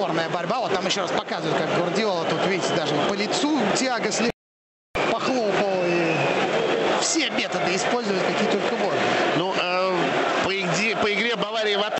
упорная борьба. Вот там еще раз показывают, как Гвардиола тут, видите, даже по лицу Тиаго слегка похлопал. И все методы используют какие только можно. Ну, а по, игре, по игре Баварии в атаке